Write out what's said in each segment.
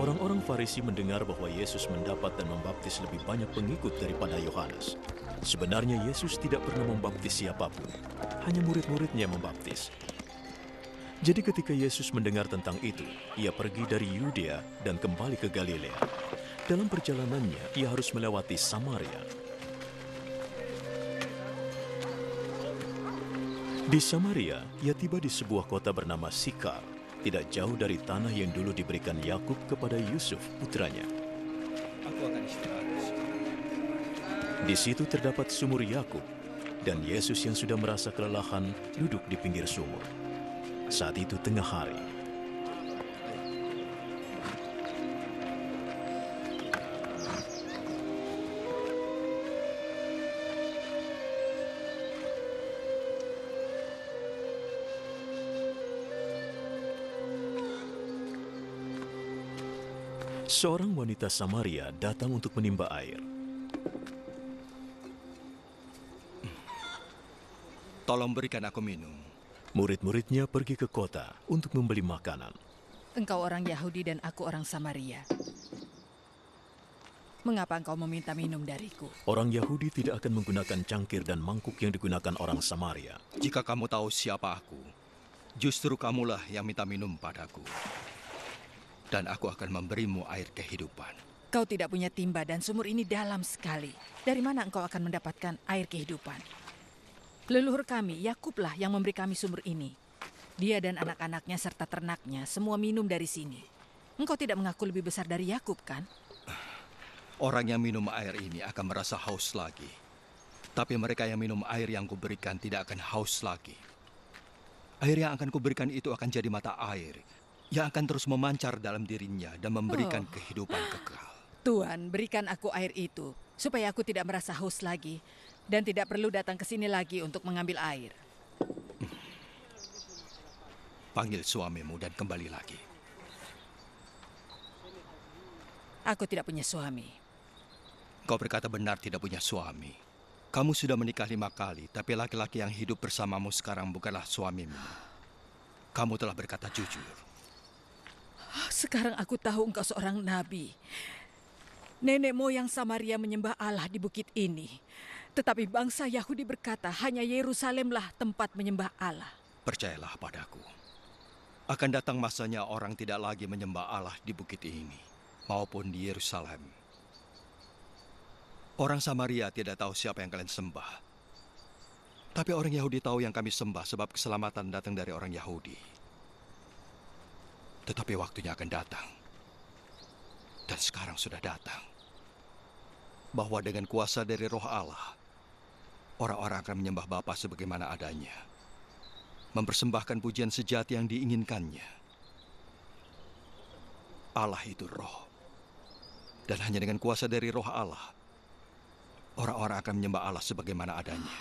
Orang-orang Farisi mendengar bahwa Yesus mendapat dan membaptis lebih banyak pengikut daripada Yohanes. Sebenarnya Yesus tidak pernah membaptis siapa pun, hanya murid-muridnya membaptis. Jadi ketika Yesus mendengar tentang itu, ia pergi dari Yudea dan kembali ke Galilea. Dalam perjalanannya, ia harus melewati Samaria. Di Samaria, ia tiba di sebuah kota bernama Sikar, tidak jauh dari tanah yang dulu diberikan Yakub kepada Yusuf, putranya. Aku akan istirahat di sini. Di situ terdapat sumur Yakub, dan Yesus yang sudah merasa kelelahan duduk di pinggir sumur. Saat itu tengah hari. Seorang wanita Samaria datang untuk menimba air. Tolong berikan aku minum. Murid-muridnya pergi ke kota untuk membeli makanan. Engkau orang Yahudi dan aku orang Samaria. Mengapa engkau meminta minum dariku? Orang Yahudi tidak akan menggunakan cangkir dan mangkuk yang digunakan orang Samaria. Jika kamu tahu siapa aku, justru kamulah yang minta minum padaku. Dan aku akan memberimu air kehidupan. Kau tidak punya timba dan sumur ini dalam sekali. Dari mana engkau akan mendapatkan air kehidupan? Leluhur kami, Yakublah yang memberi kami sumur ini. Dia dan anak-anaknya serta ternaknya semua minum dari sini. Engkau tidak mengaku lebih besar dari Yakub, kan? Orang yang minum air ini akan merasa haus lagi. Tapi mereka yang minum air yang kuberikan tidak akan haus lagi. Air yang akan kuberikan itu akan jadi mata air yang akan terus memancar dalam dirinya dan memberikan Oh. kehidupan kekal. Tuhan, berikan aku air itu supaya aku tidak merasa haus lagi dan tidak perlu datang ke sini lagi untuk mengambil air. Panggil suamimu dan kembali lagi. Aku tidak punya suami. Kau berkata benar tidak punya suami. Kamu sudah menikah lima kali, tapi laki-laki yang hidup bersamamu sekarang bukanlah suamimu. Kamu telah berkata jujur. Sekarang aku tahu engkau seorang nabi. Nenek moyang Samaria menyembah Allah di bukit ini. Tetapi bangsa Yahudi berkata hanya Yerusalemlah tempat menyembah Allah. Percayalah padaku. Akan datang masanya orang tidak lagi menyembah Allah di bukit ini, maupun di Yerusalem. Orang Samaria tidak tahu siapa yang kalian sembah. Tapi orang Yahudi tahu yang kami sembah sebab keselamatan datang dari orang Yahudi. Tetapi waktunya akan datang. Dan sekarang sudah datang. Bahwa dengan kuasa dari roh Allah, orang-orang akan menyembah Bapa sebagaimana adanya mempersembahkan pujian sejati yang diinginkannya. Allah itu roh. Dan hanya dengan kuasa dari roh Allah, orang-orang akan menyembah Allah sebagaimana adanya.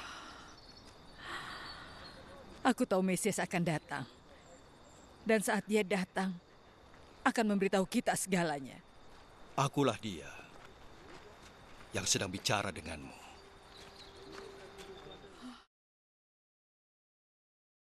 Aku tahu Mesias akan datang. Dan saat dia datang, akan memberitahu kita segalanya. Akulah dia yang sedang bicara denganmu.